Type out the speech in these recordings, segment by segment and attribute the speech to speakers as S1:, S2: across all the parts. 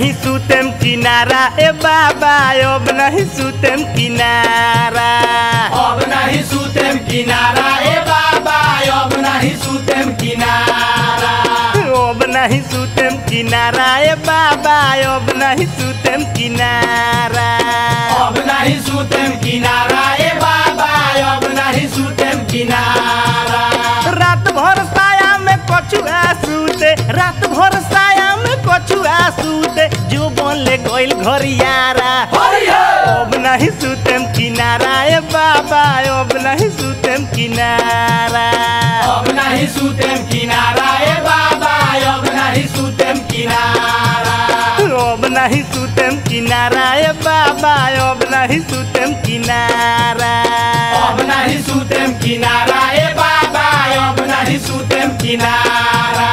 S1: किनारा। ए बाबा अब नहीं सुतेम किनारा।
S2: अब नहीं सुतेम किनारा। ए बाबा अब नहीं सुतेम किनारा।
S1: अब नहीं सुतेम किनारा। ए बाबा अब नहीं सुतेम किनारा।
S2: अब नहीं सुतेम किनारा। ए बाबा अब नहीं सुतेम किनारा।
S1: घरियारा अब नहीं सुतेम किनारा ए बाबा अब नहीं सुतेम किनारा।
S2: अब नहीं सुतेम किनारा ए बाबा अब नहीं सुतेम किनारा।
S1: अब नहीं सुतेम किनारा ए बाबा अब नहीं सुतेम किनारा।
S2: अब नहीं सुतेम किनारा ए बाबा अब नहीं सुतेम किनारा।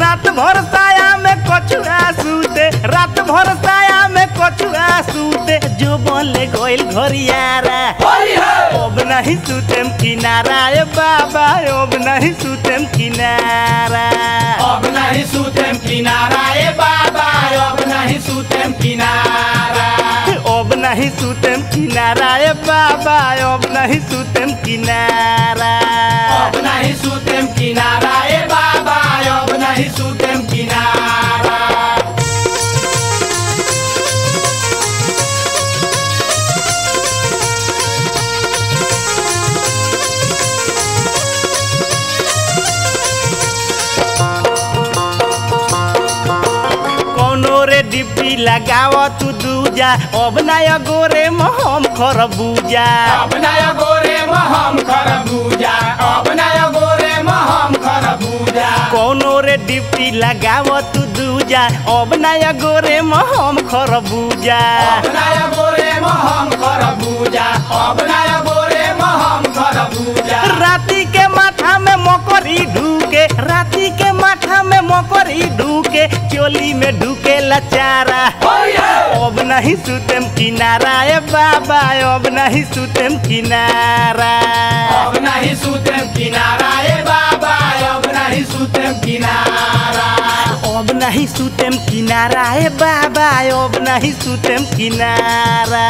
S1: रात भर साया में कछुआ सूते गोइल घरियारा। अब नहीं सुतेम किनारा ए बाबा अब नहीं सुतेम किनारा।
S2: अब नहीं सुतेम किनारा ए बाबा अब नहीं सुतेम किनारा।
S1: अब नहीं सुतेम किनारा ए बाबा अब नहीं सुतेम किनारा।
S2: अब नहीं सुतेम किनारा।
S1: लगाव तू दूजा अब नया गोरे महम खरबूजा
S2: अब नया गोरे महम खरबूजा अब नया गोरे महम खरबूजा
S1: कोनो रे डिब्बी लगाव तू दूजा अब नया गोरे महम खरबूजा
S2: अब नया गोरे महम खरबूजा अब नया गोरे महम खरबूजा
S1: राती के माथा में मकरी ढूके। राती के माथा में मकरी ढूके चोली में ढूके लचारा। अब नहीं सुतेम किनारा ए बाबा अब नहीं सुतेम किनारा।
S2: अब नहीं सुतेम किनारा ए बाबा अब नहीं सुतेम किनारा।
S1: अब नहीं सुतेम किनारा ए बाबा अब नहीं सुतेम किनारा।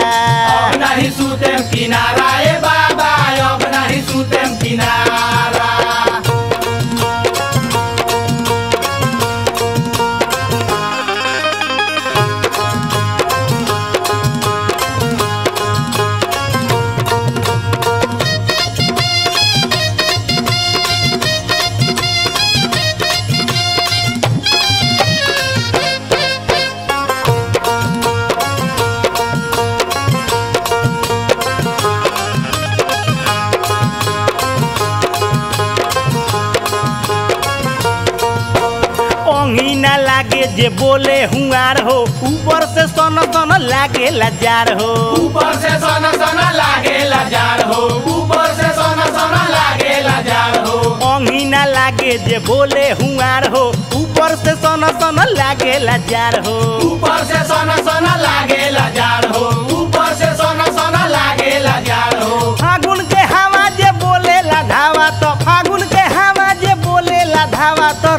S2: अब नहीं सुतेम किनारा ए बाबा अब नहीं सुतेम किनारा।
S1: जे बोले हुआर हो ऊपर से सन सन लागे लजार हो।
S2: ऊपर से सोना सोना लागे लजार हो ऊपर से सोना सोना लागे लजार हो।
S1: ओंगी ना लागे जे बोले हुआर हो ऊपर से सन सन लागे लजार हो।
S2: ऊपर से सोना सोना लागे लजार हो ऊपर से सोना सोना लागे लजार हो।
S1: फागुन के हवा जे बोले ला धावा तो फागुन के हवा जे बोले ला धावा तो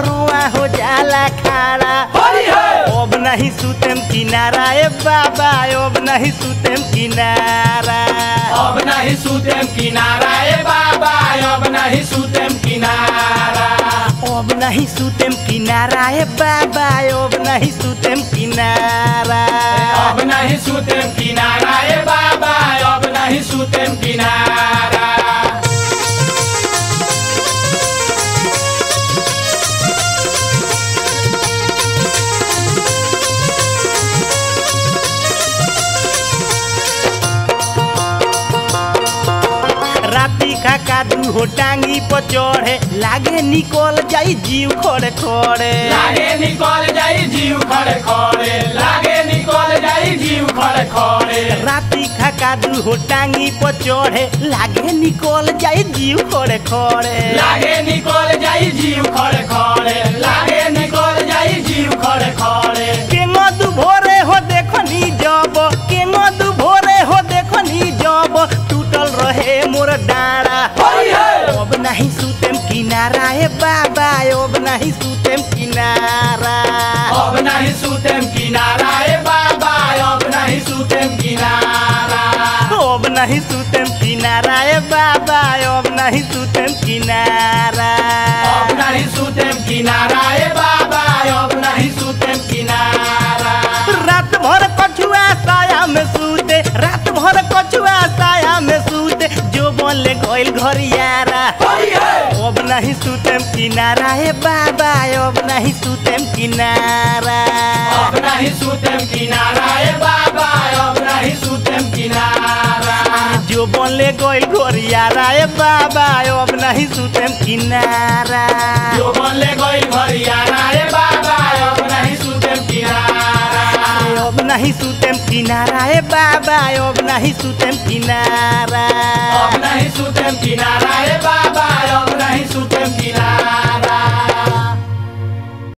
S1: नहीं सुतेम किनारा ए बाबा अब नहीं सुतेम किनारा।
S2: अब नहीं सुतेम किनारा ए बाबा अब नहीं सुतेम किनारा।
S1: अब नहीं सुतेम किनारा ए बाबा अब नहीं सुतेम किनारा।
S2: अब नहीं सुतेम किनारा ए बाबा अब नहीं सुतेम किनारा।
S1: खा हो टांगी पर चढ़े। लागे निकल जाई जीव खड़े खड़े।
S2: लागे निकल जाई जीव खड़े खड़े। लागे निकल जाई जीव खड़े खड़े।
S1: राती कादू हो टांगी पर चढ़े। लागे निकल जाई जीव खड़े खड़े।
S2: लागे निकल जाई जीव खड़े खड़े। लागे निकल
S1: अब नहीं
S2: सूतेम किनारा।
S1: अब नहीं सूतेम किनारा ए बाबा अब नहीं सूतेम किनारा।
S2: अब नहीं सूतेम किनारा ए बाबा
S1: अब नहीं सूतेम किनारा।
S2: अब नहीं सूतेम किनारा ए बाबा अब नहीं सूतेम किनारा।
S1: रात भर कछुआ साया में सूते रात भर कछुआ साया में सूते जो बोले गोइल घर नहीं सुतेम किनारा हे बाबा अब नहीं सुतेम किनारा।
S2: अब नहीं सुतेम किनारा ए बाबा अब नहीं सुतेम किनारा।
S1: जो बोले गइल घरियारा ए बाबा अब नहीं सुतेम किनारा।
S2: जो बनले गइल घरियारा ए बाबा अब नहीं सुतेम किनारा।
S1: अब नहीं सुतेम किनारा है बाबा, अब नहीं सुतेम किनारा।
S2: अब नहीं सुतेम किनारा है बाबा, अब नहीं सुतेम किनारा।